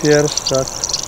piersiach